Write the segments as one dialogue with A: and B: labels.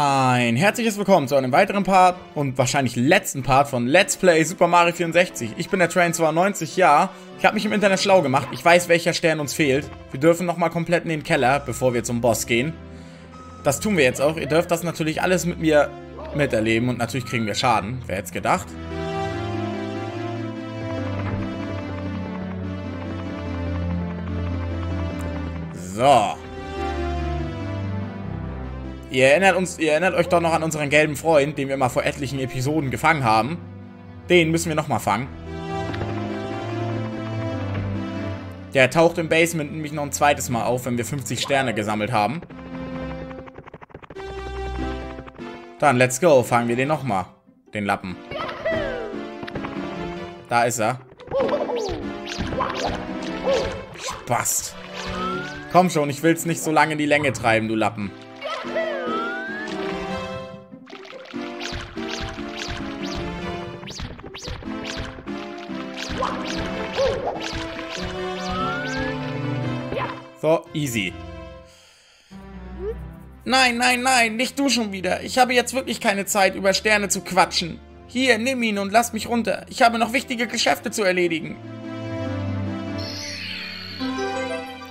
A: Ein herzliches Willkommen zu einem weiteren Part und wahrscheinlich letzten Part von Let's Play Super Mario 64. Ich bin der Train92, ja. Ich habe mich im Internet schlau gemacht. Ich weiß, welcher Stern uns fehlt. Wir dürfen nochmal komplett in den Keller, bevor wir zum Boss gehen. Das tun wir jetzt auch. Ihr dürft das natürlich alles mit mir miterleben und natürlich kriegen wir Schaden. Wer hätte gedacht? So. Ihr erinnert, uns, ihr erinnert euch doch noch an unseren gelben Freund, den wir mal vor etlichen Episoden gefangen haben. Den müssen wir nochmal fangen. Der taucht im Basement nämlich noch ein zweites Mal auf, wenn wir 50 Sterne gesammelt haben. Dann, let's go. Fangen wir den nochmal. Den Lappen. Da ist er. Spast. Komm schon, ich will's nicht so lange in die Länge treiben, du Lappen. So, easy. Nein, nein, nein, nicht du schon wieder. Ich habe jetzt wirklich keine Zeit, über Sterne zu quatschen. Hier, nimm ihn und lass mich runter. Ich habe noch wichtige Geschäfte zu erledigen.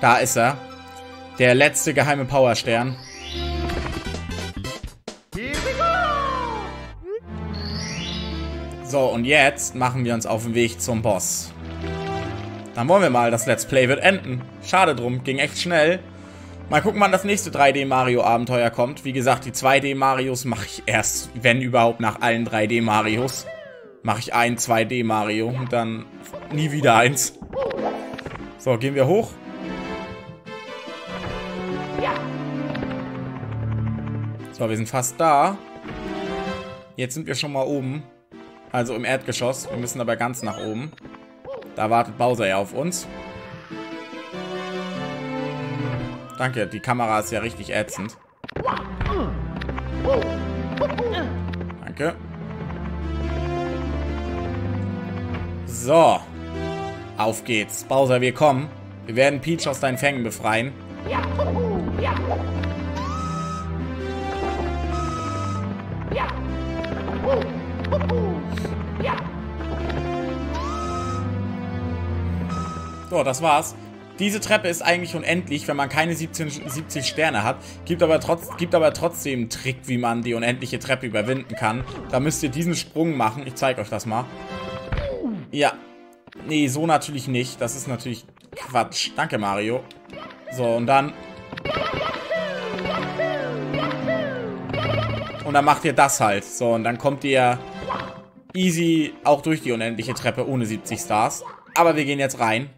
A: Da ist er. Der letzte geheime Powerstern. So, und jetzt machen wir uns auf den Weg zum Boss. Dann wollen wir mal. Das Let's Play wird enden. Schade drum, ging echt schnell. Mal gucken, wann das nächste 3D-Mario-Abenteuer kommt. Wie gesagt, die 2D-Marios mache ich erst, wenn überhaupt, nach allen 3D-Marios. Mache ich ein 2D-Mario und dann nie wieder eins. So, gehen wir hoch. So, wir sind fast da. Jetzt sind wir schon mal oben. Also im Erdgeschoss. Wir müssen aber ganz nach oben. Da wartet Bowser ja auf uns. Danke, die Kamera ist ja richtig ätzend. Danke. So. Auf geht's. Bowser, wir kommen. Wir werden Peach aus deinen Fängen befreien. So, das war's. Diese Treppe ist eigentlich unendlich, wenn man keine 17, 70 Sterne hat. Gibt aber, trotz, gibt aber trotzdem einen Trick, wie man die unendliche Treppe überwinden kann. Da müsst ihr diesen Sprung machen. Ich zeige euch das mal. Ja. Nee, so natürlich nicht. Das ist natürlich Quatsch. Danke, Mario. So, und dann... Und dann macht ihr das halt. So, und dann kommt ihr easy auch durch die unendliche Treppe ohne 70 Stars. Aber wir gehen jetzt rein.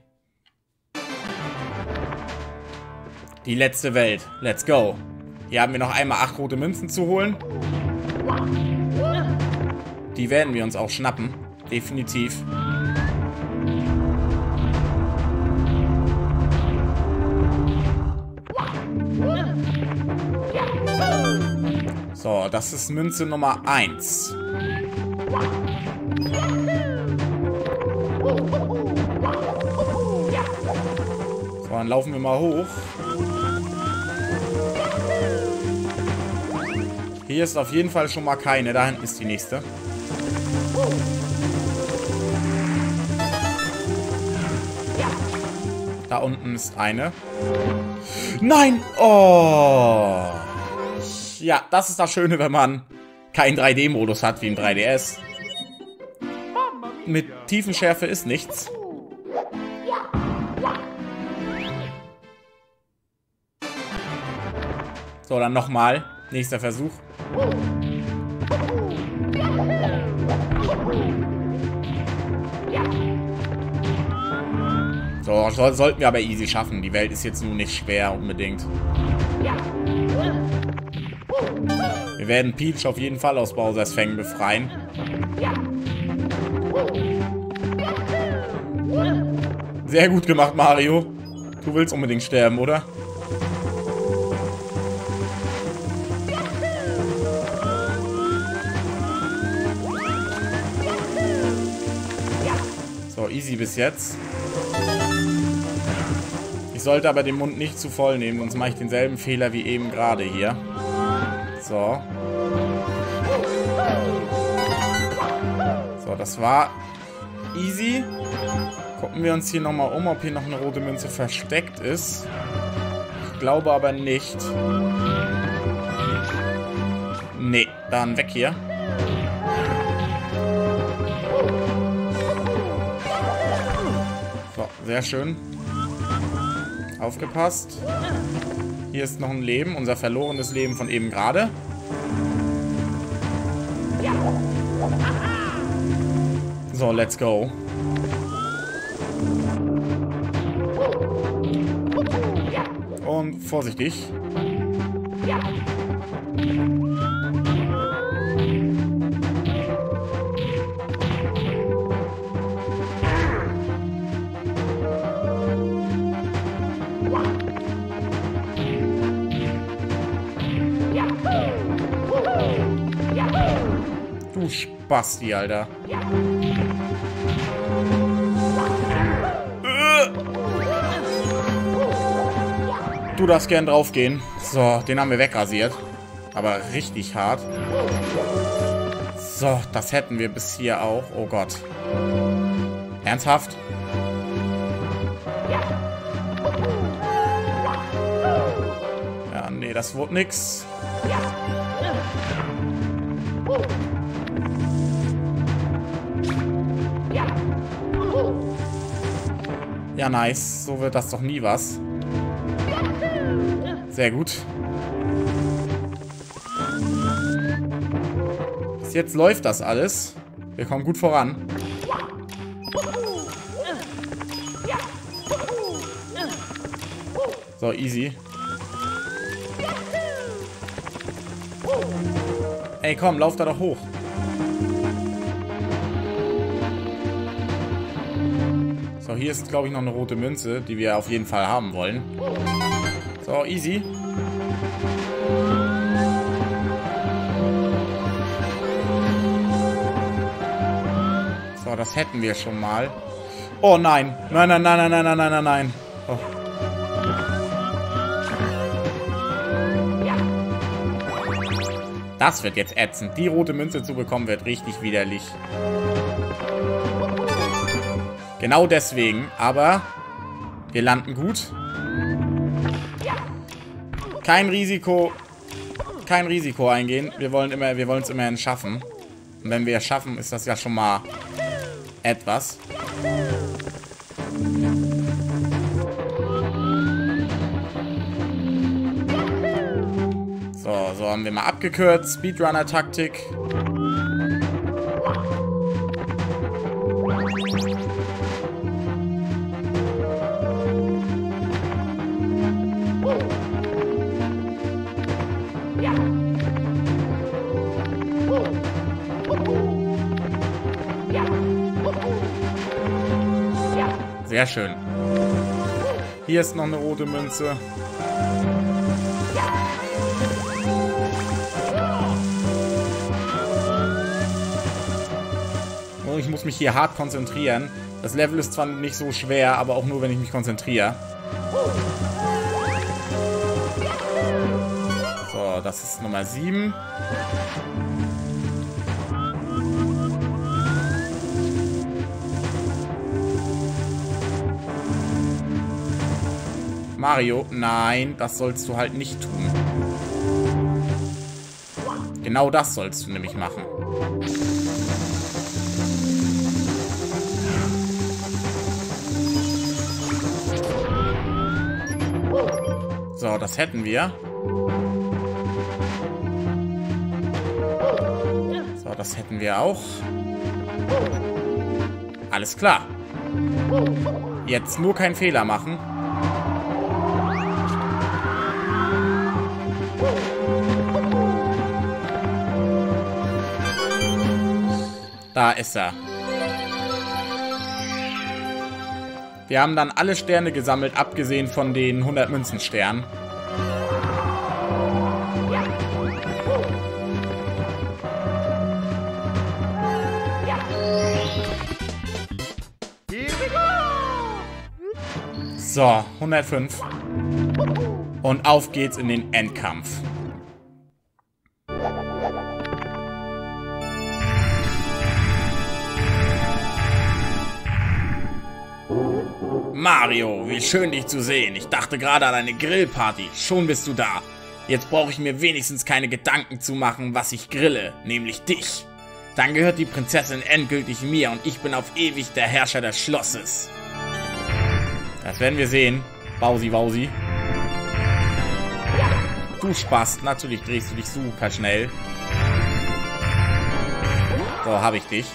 A: Die letzte Welt. Let's go. Hier haben wir noch einmal acht rote Münzen zu holen. Die werden wir uns auch schnappen. Definitiv. So, das ist Münze Nummer 1. So, dann laufen wir mal hoch. Hier ist auf jeden Fall schon mal keine. Da hinten ist die nächste. Da unten ist eine. Nein! Oh! Ja, das ist das Schöne, wenn man keinen 3D-Modus hat wie im 3DS. Mit Tiefenschärfe ist nichts. So, dann nochmal. Nächster Versuch. So, so, sollten wir aber easy schaffen. Die Welt ist jetzt nun nicht schwer unbedingt. Wir werden Peach auf jeden Fall aus Bowsers Fängen befreien. Sehr gut gemacht, Mario. Du willst unbedingt sterben, oder? Easy bis jetzt. Ich sollte aber den Mund nicht zu voll nehmen, sonst mache ich denselben Fehler wie eben gerade hier. So. So, das war easy. Gucken wir uns hier nochmal um, ob hier noch eine rote Münze versteckt ist. Ich glaube aber nicht. Nee, dann weg hier. Sehr schön. Aufgepasst. Hier ist noch ein Leben, unser verlorenes Leben von eben gerade. So, let's go. Und vorsichtig. Du Spasti, Alter. Du darfst gern draufgehen. So, den haben wir wegrasiert. Aber richtig hart. So, das hätten wir bis hier auch. Oh Gott. Ernsthaft? Ja, nee, das wurde nix. Ja, nice. So wird das doch nie was. Sehr gut. Bis jetzt läuft das alles. Wir kommen gut voran. So, easy. Ey, komm, lauf da doch hoch. So, hier ist, glaube ich, noch eine rote Münze, die wir auf jeden Fall haben wollen. So, easy. So, das hätten wir schon mal. Oh nein. Nein, nein, nein, nein, nein, nein, nein, nein. Oh. Das wird jetzt ätzend. Die rote Münze zu bekommen, wird richtig widerlich. Genau deswegen. Aber wir landen gut. Kein Risiko. Kein Risiko eingehen. Wir wollen immer, wir wollen es immerhin schaffen. Und wenn wir es schaffen, ist das ja schon mal etwas. So, so haben wir mal abgekürzt. Speedrunner-Taktik. Sehr schön. Hier ist noch eine rote Münze. Ich muss mich hier hart konzentrieren. Das Level ist zwar nicht so schwer, aber auch nur, wenn ich mich konzentriere. So, das ist Nummer 7. Mario, nein, das sollst du halt nicht tun. Genau das sollst du nämlich machen. So, das hätten wir. So, das hätten wir auch. Alles klar. Jetzt nur keinen Fehler machen. Da ist er. Wir haben dann alle Sterne gesammelt, abgesehen von den 100 Münzensternen. So, 105. Und auf geht's in den Endkampf. Mario, wie schön dich zu sehen. Ich dachte gerade an eine Grillparty. Schon bist du da. Jetzt brauche ich mir wenigstens keine Gedanken zu machen, was ich grille, nämlich dich. Dann gehört die Prinzessin endgültig mir und ich bin auf ewig der Herrscher des Schlosses. Das werden wir sehen. Bausi, Wausi. Du Spaß, natürlich drehst du dich super schnell. So, habe ich dich.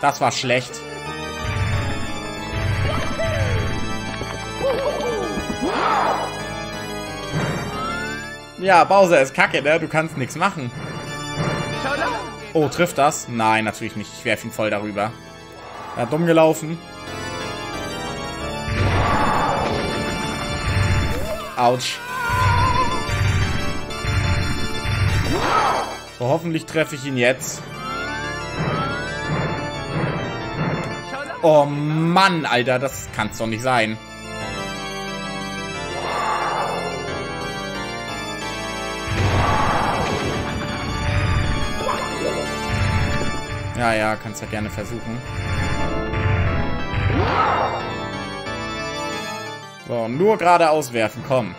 A: Das war schlecht. Ja, Bowser ist kacke, ne? Du kannst nichts machen. Oh, trifft das? Nein, natürlich nicht. Ich werfe ihn voll darüber. Ja, dumm gelaufen. Autsch. So, hoffentlich treffe ich ihn jetzt. Oh Mann, Alter, das kann's doch nicht sein. Ja, ja, kannst ja gerne versuchen. So, nur geradeaus werfen, komm.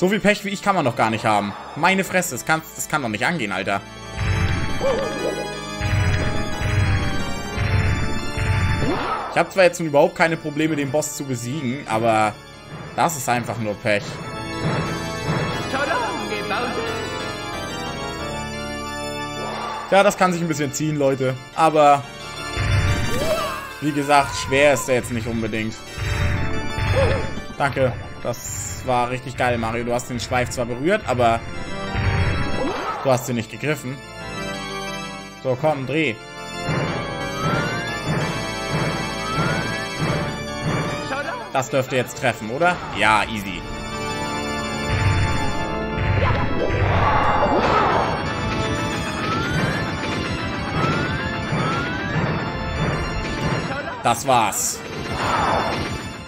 A: So viel Pech wie ich kann man doch gar nicht haben. Meine Fresse, das kann, das kann doch nicht angehen, Alter. Ich habe zwar jetzt nun überhaupt keine Probleme, den Boss zu besiegen, aber das ist einfach nur Pech. Ja, das kann sich ein bisschen ziehen, Leute. Aber, wie gesagt, schwer ist er jetzt nicht unbedingt. Danke, das war richtig geil, Mario. Du hast den Schweif zwar berührt, aber du hast ihn nicht gegriffen. So, komm, dreh. Das dürfte jetzt treffen, oder? Ja, easy. Das war's.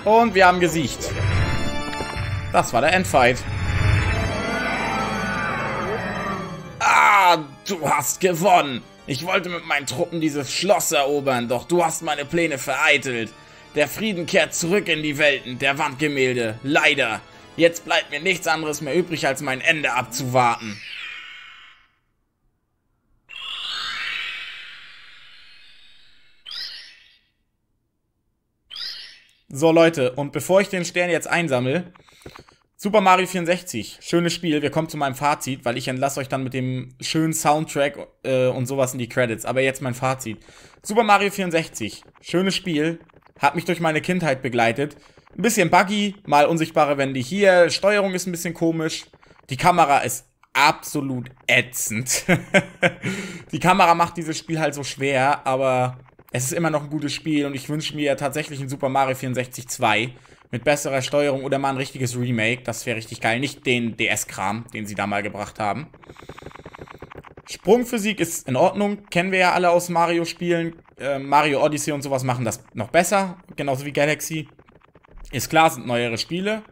A: Und wir haben gesiegt. Das war der Endfight. Ah, du hast gewonnen. Ich wollte mit meinen Truppen dieses Schloss erobern, doch du hast meine Pläne vereitelt. Der Frieden kehrt zurück in die Welten der Wandgemälde. Leider. Jetzt bleibt mir nichts anderes mehr übrig, als mein Ende abzuwarten. So Leute, und bevor ich den Stern jetzt einsammle, Super Mario 64, schönes Spiel. Wir kommen zu meinem Fazit, weil ich entlasse euch dann mit dem schönen Soundtrack äh, und sowas in die Credits. Aber jetzt mein Fazit. Super Mario 64, schönes Spiel, hat mich durch meine Kindheit begleitet. Ein bisschen buggy, mal unsichtbare Wände hier, Steuerung ist ein bisschen komisch. Die Kamera ist absolut ätzend. die Kamera macht dieses Spiel halt so schwer, aber es ist immer noch ein gutes Spiel und ich wünsche mir tatsächlich ein Super Mario 64 2 mit besserer Steuerung oder mal ein richtiges Remake. Das wäre richtig geil. Nicht den DS-Kram, den sie da mal gebracht haben. Sprungphysik ist in Ordnung. Kennen wir ja alle aus Mario-Spielen. Äh, Mario Odyssey und sowas machen das noch besser. Genauso wie Galaxy. Ist klar, sind neuere Spiele.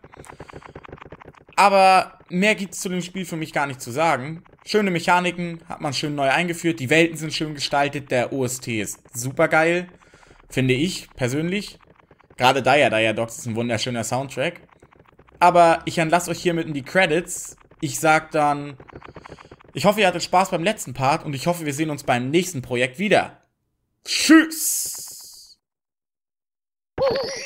A: Aber mehr gibt es zu dem Spiel für mich gar nicht zu sagen. Schöne Mechaniken, hat man schön neu eingeführt. Die Welten sind schön gestaltet. Der OST ist super geil. Finde ich persönlich. Gerade Daya Daya Dogs ist ein wunderschöner Soundtrack. Aber ich entlasse euch hiermit in die Credits. Ich sag dann, ich hoffe, ihr hattet Spaß beim letzten Part und ich hoffe, wir sehen uns beim nächsten Projekt wieder. Tschüss!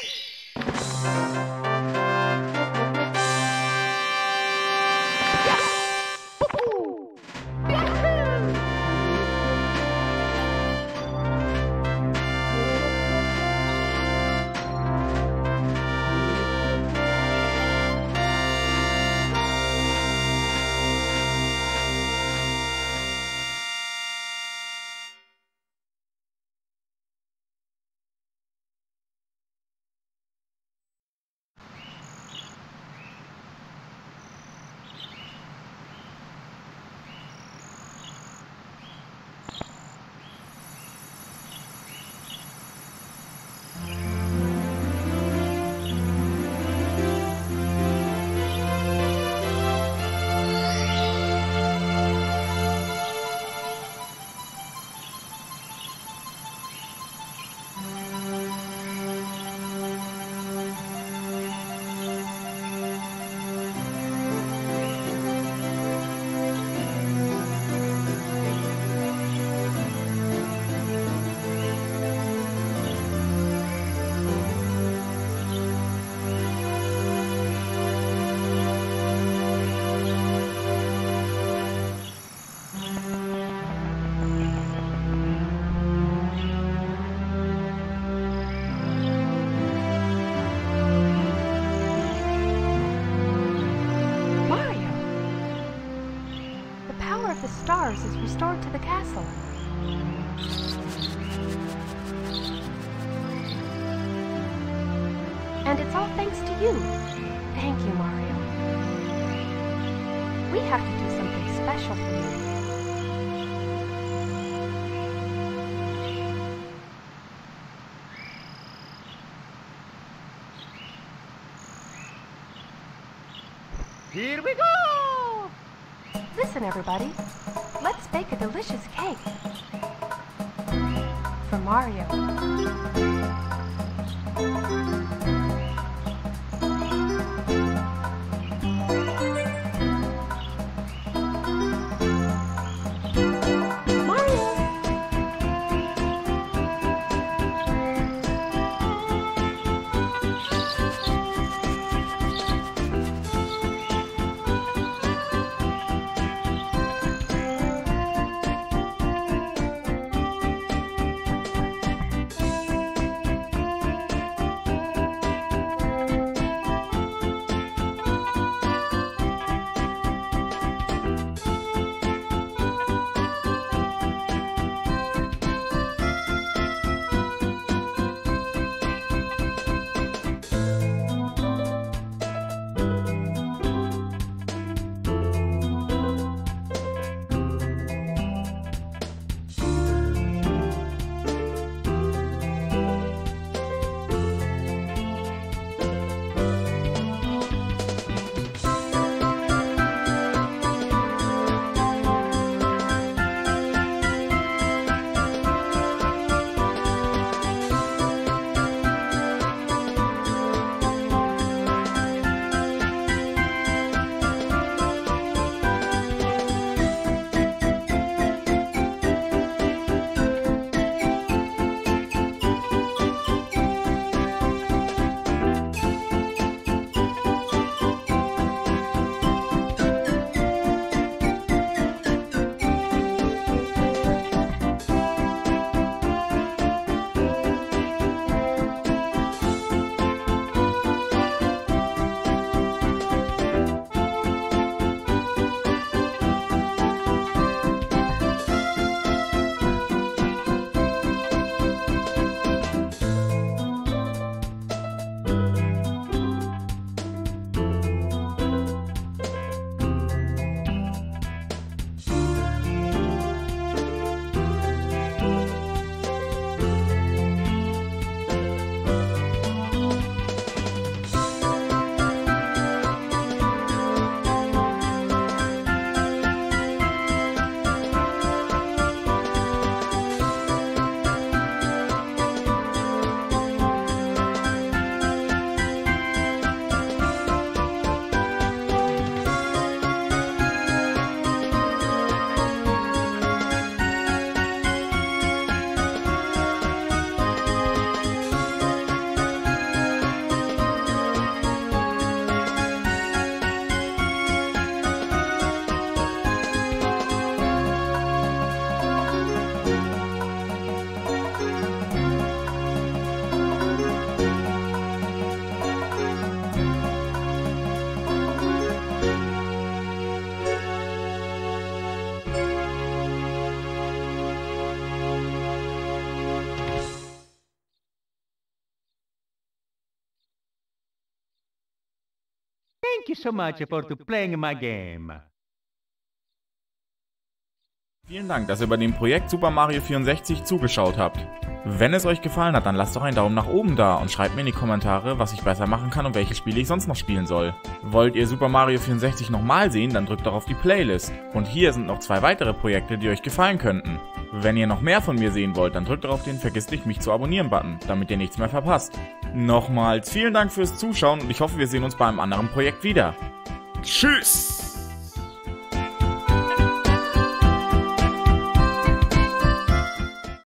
B: is restored to the castle. And it's all thanks to you. Thank you, Mario. We have to do something special for you.
C: Here we go!
B: Listen, everybody. Bake a delicious cake. For. Mario!
C: Thank you so much for playing my game.
A: Vielen Dank, dass ihr bei dem Projekt Super Mario 64 zugeschaut habt. Wenn es euch gefallen hat, dann lasst doch einen Daumen nach oben da und schreibt mir in die Kommentare, was ich besser machen kann und welche Spiele ich sonst noch spielen soll. Wollt ihr Super Mario 64 nochmal sehen, dann drückt doch auf die Playlist. Und hier sind noch zwei weitere Projekte, die euch gefallen könnten. Wenn ihr noch mehr von mir sehen wollt, dann drückt doch auf den Vergiss nicht mich zu abonnieren Button, damit ihr nichts mehr verpasst. Nochmals vielen Dank fürs Zuschauen und ich hoffe wir sehen uns bei einem anderen Projekt wieder. Tschüss!